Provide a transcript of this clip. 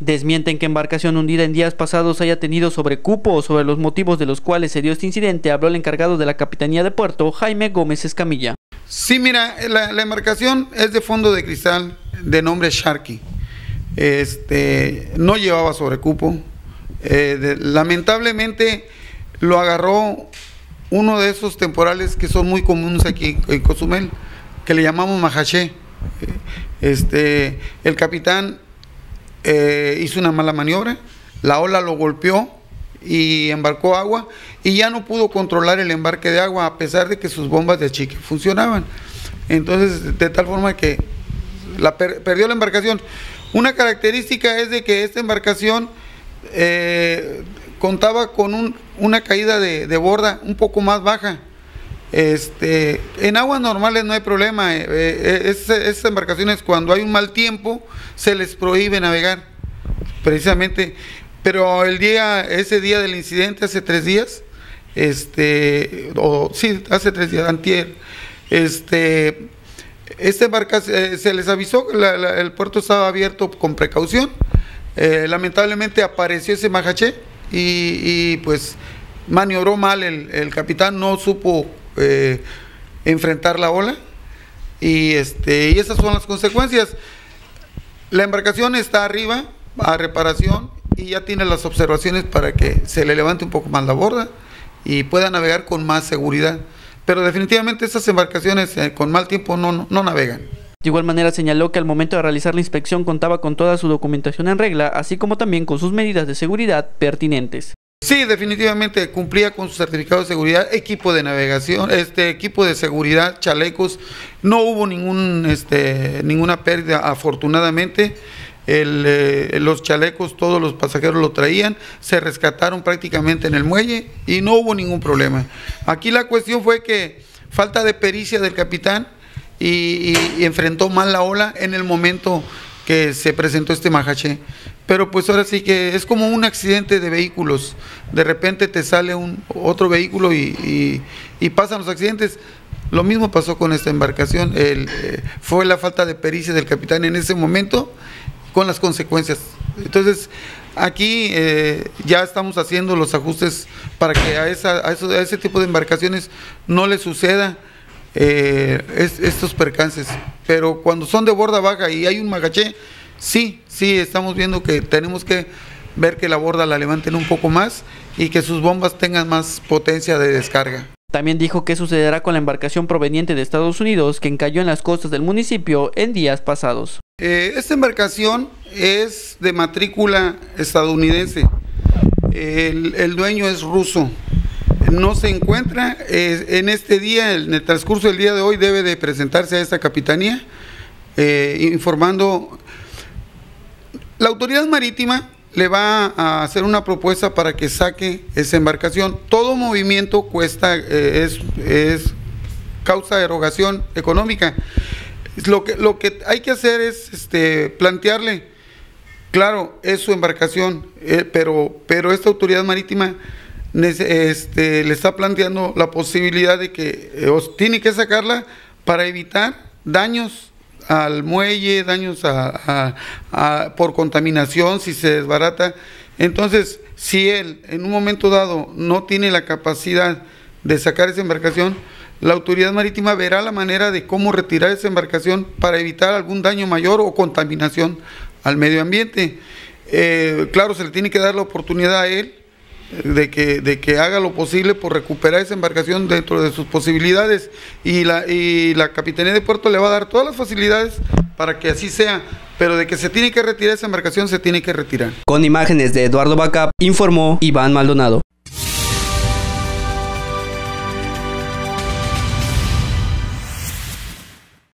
Desmienten que embarcación hundida en días pasados haya tenido sobrecupo o sobre los motivos de los cuales se dio este incidente, habló el encargado de la Capitanía de Puerto, Jaime Gómez Escamilla. Sí, mira, la, embarcación es de fondo de cristal de nombre Sharky. Este, no llevaba sobrecupo. Eh, lamentablemente lo agarró uno de esos temporales que son muy comunes aquí en Cozumel, que le llamamos majaché. Este, el capitán eh, hizo una mala maniobra, la ola lo golpeó y embarcó agua y ya no pudo controlar el embarque de agua a pesar de que sus bombas de chique funcionaban. Entonces, de tal forma que la perdió la embarcación. Una característica es de que esta embarcación eh, contaba con una caída de, borda un poco más baja. Este, en aguas normales no hay problema. Eh, eh, estas embarcaciones cuando hay un mal tiempo se les prohíbe navegar. Precisamente pero el día, ese día del incidente, hace tres días, este, o sí, hace tres días, antier, este, este embarcación, eh, se les avisó que el puerto estaba abierto con precaución. Lamentablemente apareció ese majaché y, pues maniobró mal el, capitán, no supo eh, enfrentar la ola y, este, y esas son las consecuencias. La embarcación está arriba a reparación y ya tiene las observaciones para que se le levante un poco más la borda y pueda navegar con más seguridad. Pero definitivamente estas embarcaciones eh, con mal tiempo no, no, navegan. De igual manera señaló que al momento de realizar la inspección contaba con toda su documentación en regla, así como también con sus medidas de seguridad pertinentes. Sí, definitivamente cumplía con su certificado de seguridad, equipo de navegación, este equipo de seguridad, chalecos. No hubo ningún, este, ninguna pérdida, afortunadamente. Eh, los chalecos, todos los pasajeros lo traían, se rescataron prácticamente en el muelle y no hubo ningún problema. Aquí la cuestión fue que falta de pericia del capitán y, enfrentó mal la ola en el momento que se presentó este majache. Pero pues ahora sí que es como un accidente de vehículos. De repente te sale un otro vehículo y, pasan los accidentes. Lo mismo pasó con esta embarcación. El, eh, fue la falta de pericia del capitán en ese momento con las consecuencias. Entonces, aquí eh, ya estamos haciendo los ajustes para que a, esa, a, ese tipo de embarcaciones no le suceda eh, estos percances. Pero cuando son de borda baja y hay un magaché, sí, sí, estamos viendo que tenemos que ver que la borda la levanten un poco más y que sus bombas tengan más potencia de descarga. También dijo que sucederá con la embarcación proveniente de Estados Unidos que encalló en las costas del municipio en días pasados. Eh, esta embarcación es de matrícula estadounidense. El, dueño es ruso. No se encuentra eh, en este día, en el transcurso del día de hoy, debe de presentarse a esta capitanía eh, informando. La autoridad marítima le va a hacer una propuesta para que saque esa embarcación. Todo movimiento cuesta, es, es causa de erogación económica. Lo que, lo que hay que hacer es este, plantearle, claro, es su embarcación, eh, pero, pero esta autoridad marítima este, le está planteando la posibilidad de que eh, tiene que sacarla para evitar daños al muelle, daños por contaminación, si se desbarata. Entonces, si él en un momento dado no tiene la capacidad de sacar esa embarcación, la autoridad marítima verá la manera de cómo retirar esa embarcación para evitar algún daño mayor o contaminación al medio ambiente. Eh, claro, se le tiene que dar la oportunidad a él de que, de que haga lo posible por recuperar esa embarcación dentro de sus posibilidades y la, y la Capitanía de Puerto le va a dar todas las facilidades para que así sea, pero de que se tiene que retirar esa embarcación, se tiene que retirar. Con imágenes de Eduardo Bacap, informó Iván Maldonado.